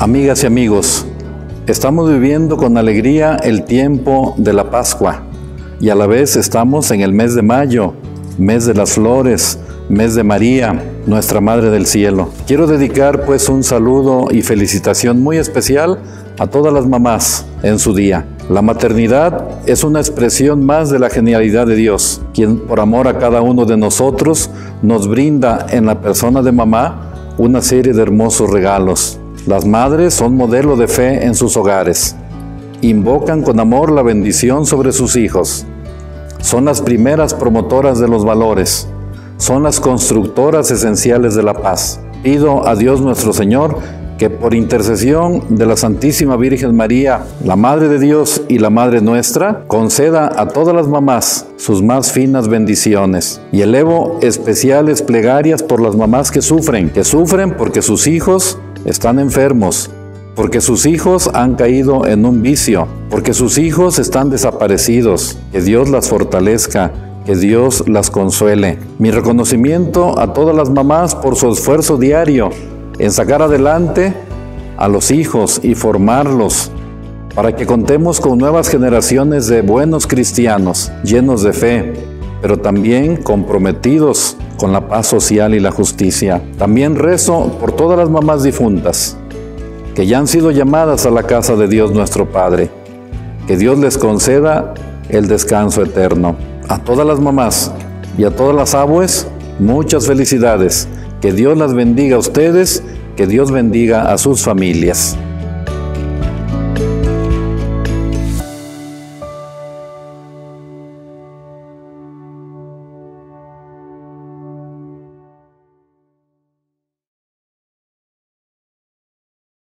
Amigas y amigos, estamos viviendo con alegría el tiempo de la Pascua y a la vez estamos en el mes de mayo, mes de las flores, mes de María, nuestra Madre del Cielo. Quiero dedicar pues un saludo y felicitación muy especial a todas las mamás en su día. La maternidad es una expresión más de la genialidad de Dios, quien por amor a cada uno de nosotros nos brinda en la persona de mamá una serie de hermosos regalos. Las madres son modelo de fe en sus hogares. Invocan con amor la bendición sobre sus hijos. Son las primeras promotoras de los valores. Son las constructoras esenciales de la paz. Pido a Dios nuestro Señor que por intercesión de la Santísima Virgen María, la Madre de Dios y la Madre nuestra, conceda a todas las mamás sus más finas bendiciones. Y elevo especiales plegarias por las mamás que sufren, que sufren porque sus hijos están enfermos, porque sus hijos han caído en un vicio, porque sus hijos están desaparecidos. Que Dios las fortalezca, que Dios las consuele. Mi reconocimiento a todas las mamás por su esfuerzo diario en sacar adelante a los hijos y formarlos para que contemos con nuevas generaciones de buenos cristianos llenos de fe, pero también comprometidos con la paz social y la justicia. También rezo por todas las mamás difuntas que ya han sido llamadas a la casa de Dios nuestro Padre. Que Dios les conceda el descanso eterno. A todas las mamás y a todas las abues, muchas felicidades. Que Dios las bendiga a ustedes, que Dios bendiga a sus familias.